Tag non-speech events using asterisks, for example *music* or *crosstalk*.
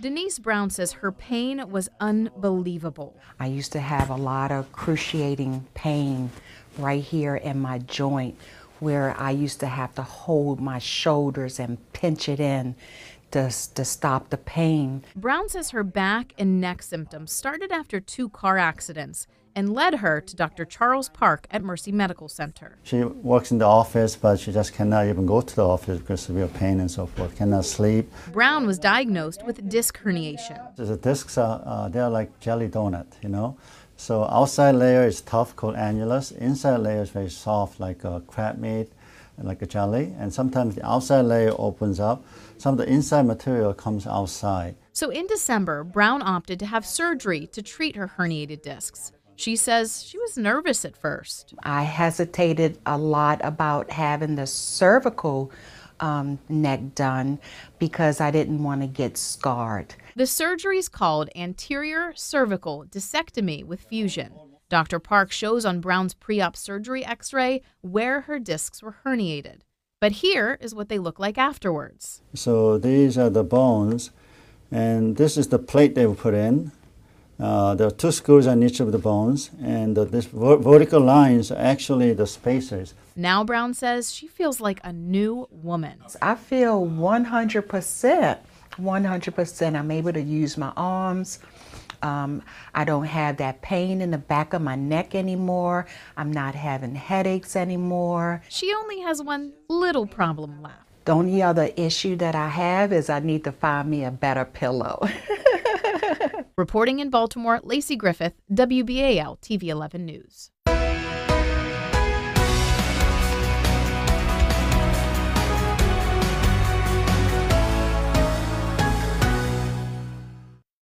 Denise Brown says her pain was unbelievable. I used to have a lot of cruciating pain right here in my joint where I used to have to hold my shoulders and pinch it in to, to stop the pain. Brown says her back and neck symptoms started after two car accidents and led her to Dr. Charles Park at Mercy Medical Center. She works in the office, but she just cannot even go to the office because of severe pain and so forth, cannot sleep. Brown was diagnosed with disc herniation. The discs are uh, they're like jelly donut, you know. So outside layer is tough called annulus. Inside layer is very soft like a crab meat, like a jelly. And sometimes the outside layer opens up. Some of the inside material comes outside. So in December, Brown opted to have surgery to treat her herniated discs. She says she was nervous at first. I hesitated a lot about having the cervical um, neck done because I didn't want to get scarred. The surgery is called anterior cervical discectomy with fusion. Dr. Park shows on Brown's pre op surgery x ray where her discs were herniated. But here is what they look like afterwards. So these are the bones, and this is the plate they were put in. Uh, there are two screws on each of the bones, and uh, this ver- vertical lines are actually the spacers. Now, Brown says she feels like a new woman. I feel 100%, 100%. I'm able to use my arms. Um, I don't have that pain in the back of my neck anymore. I'm not having headaches anymore. She only has one little problem left. The only other issue that I have is I need to find me a better pillow. *laughs* Reporting in Baltimore, Lacey Griffith, WBAL TV 11 News.